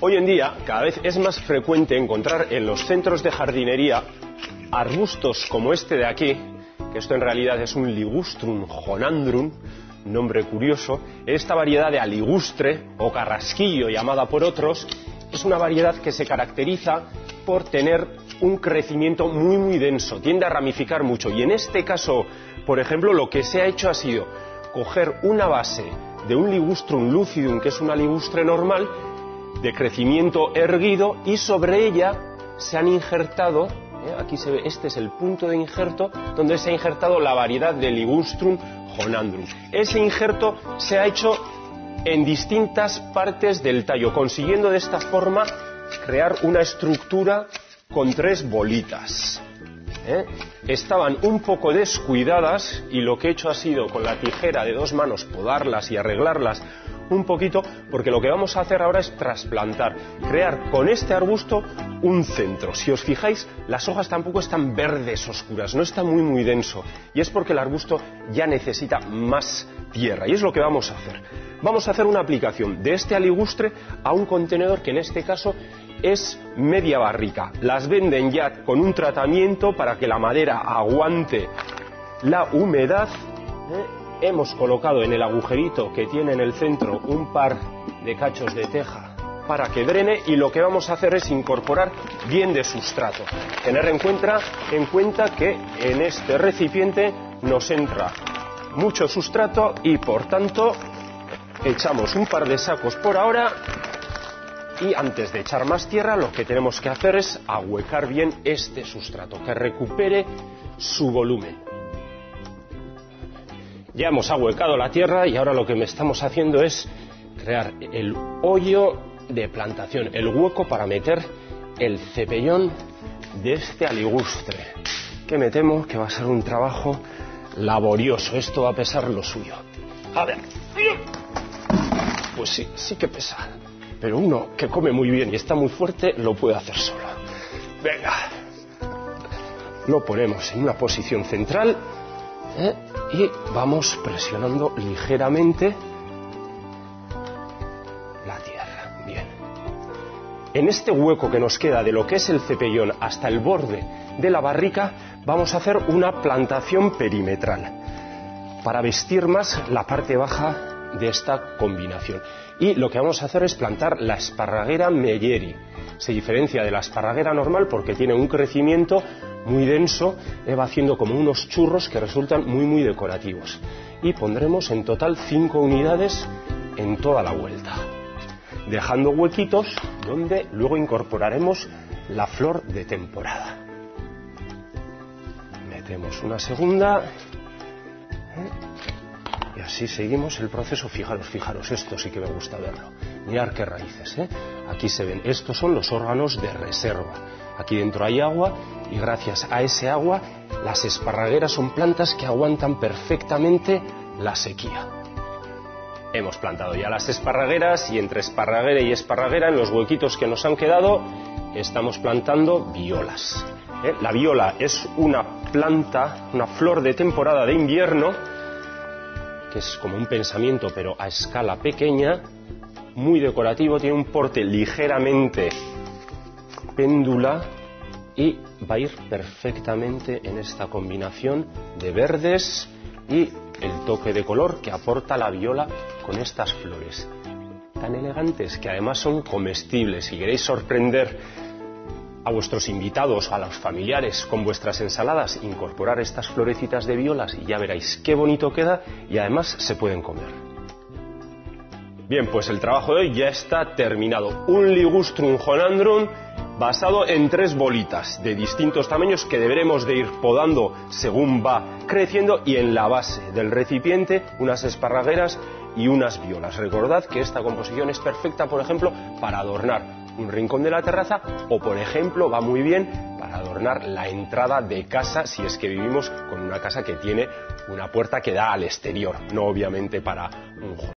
Hoy en día cada vez es más frecuente encontrar en los centros de jardinería arbustos como este de aquí, que esto en realidad es un ligustrum jonandrum, nombre curioso. Esta variedad de aligustre o carrasquillo llamada por otros es una variedad que se caracteriza por tener un crecimiento muy muy denso, tiende a ramificar mucho y en este caso, por ejemplo, lo que se ha hecho ha sido coger una base de un ligustrum lucidum, que es una ligustre normal, de crecimiento erguido y sobre ella se han injertado, ¿eh? aquí se ve, este es el punto de injerto donde se ha injertado la variedad de ligustrum jonandrum. Ese injerto se ha hecho en distintas partes del tallo, consiguiendo de esta forma crear una estructura con tres bolitas. ¿eh? Estaban un poco descuidadas y lo que he hecho ha sido con la tijera de dos manos podarlas y arreglarlas un poquito porque lo que vamos a hacer ahora es trasplantar, crear con este arbusto un centro. Si os fijáis, las hojas tampoco están verdes oscuras, no está muy muy denso y es porque el arbusto ya necesita más tierra y es lo que vamos a hacer. Vamos a hacer una aplicación de este aligustre a un contenedor que en este caso es media barrica. Las venden ya con un tratamiento para que la madera aguante la humedad. ¿eh? Hemos colocado en el agujerito que tiene en el centro un par de cachos de teja para que drene y lo que vamos a hacer es incorporar bien de sustrato. Tener en cuenta, en cuenta que en este recipiente nos entra mucho sustrato y por tanto echamos un par de sacos por ahora y antes de echar más tierra lo que tenemos que hacer es ahuecar bien este sustrato, que recupere su volumen. Ya hemos ahuecado la tierra y ahora lo que me estamos haciendo es crear el hoyo de plantación, el hueco para meter el cepellón de este aligustre, que me temo que va a ser un trabajo laborioso. Esto va a pesar lo suyo. A ver. Pues sí, sí que pesa. Pero uno que come muy bien y está muy fuerte lo puede hacer solo. Venga. Lo ponemos en una posición central ¿eh? y vamos presionando ligeramente la tierra. Bien. En este hueco que nos queda de lo que es el cepellón hasta el borde de la barrica, vamos a hacer una plantación perimetral para vestir más la parte baja de esta combinación. Y lo que vamos a hacer es plantar la esparraguera Meyeri. Se diferencia de la esparraguera normal porque tiene un crecimiento muy denso, va haciendo como unos churros que resultan muy muy decorativos. Y pondremos en total 5 unidades en toda la vuelta, dejando huequitos donde luego incorporaremos la flor de temporada. Metemos una segunda. ¿eh? Y así seguimos el proceso. Fijaros, fijaros, esto sí que me gusta verlo. Mirar qué raíces, ¿eh? Aquí se ven, estos son los órganos de reserva. Aquí dentro hay agua y gracias a ese agua las esparragueras son plantas que aguantan perfectamente la sequía. Hemos plantado ya las esparragueras y entre esparraguera y esparraguera, en los huequitos que nos han quedado, estamos plantando violas. ¿eh? La viola es una planta, una flor de temporada de invierno, que es como un pensamiento pero a escala pequeña, muy decorativo, tiene un porte ligeramente péndula y va a ir perfectamente en esta combinación de verdes y el toque de color que aporta la viola con estas flores tan elegantes que además son comestibles. Si queréis sorprender a vuestros invitados, a los familiares con vuestras ensaladas, incorporar estas florecitas de violas y ya veréis qué bonito queda y además se pueden comer. Bien, pues el trabajo de hoy ya está terminado. Un ligustrum jonandrum basado en tres bolitas de distintos tamaños que deberemos de ir podando según va creciendo y en la base del recipiente unas esparragueras y unas violas. Recordad que esta composición es perfecta, por ejemplo, para adornar un rincón de la terraza o, por ejemplo, va muy bien para adornar la entrada de casa si es que vivimos con una casa que tiene una puerta que da al exterior, no obviamente para un